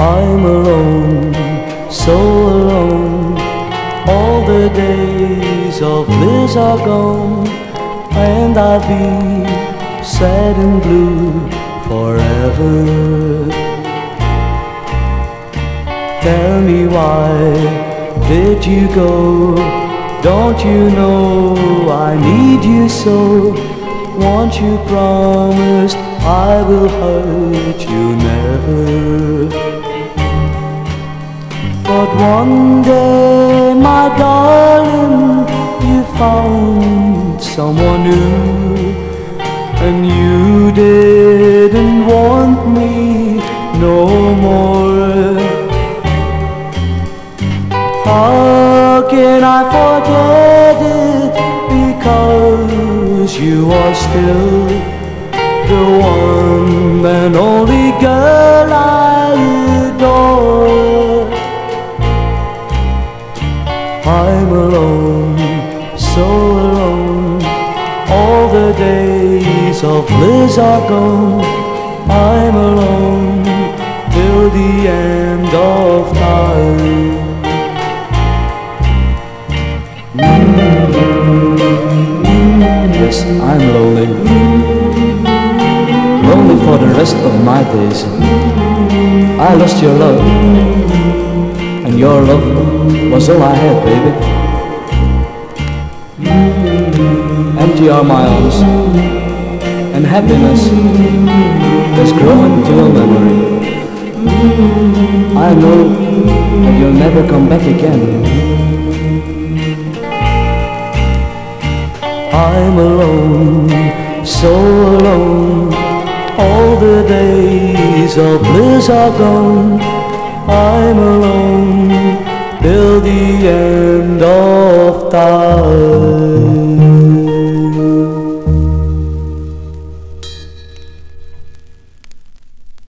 I'm alone, so alone. All the days of bliss are gone, and I'll be sad and blue forever. Tell me why did you go? Don't you know I need you so? Won't you promise I will hurt you never? But one day, my darling, you found someone new, and you didn't want me no more. Ah. Can I forget it? Because you are still the one and only girl I adore. I'm alone, so alone. All the days of bliss are gone. I'm alone till the end of time. Yes, I'm lonely. Lonely for the rest of my days. I lost your love, and your love was all I had, baby. Empty are my arms, and happiness has grown into a memory. I know that you'll never come back again. I'm alone, so alone. All the days of bliss are gone. I'm alone till the end of time.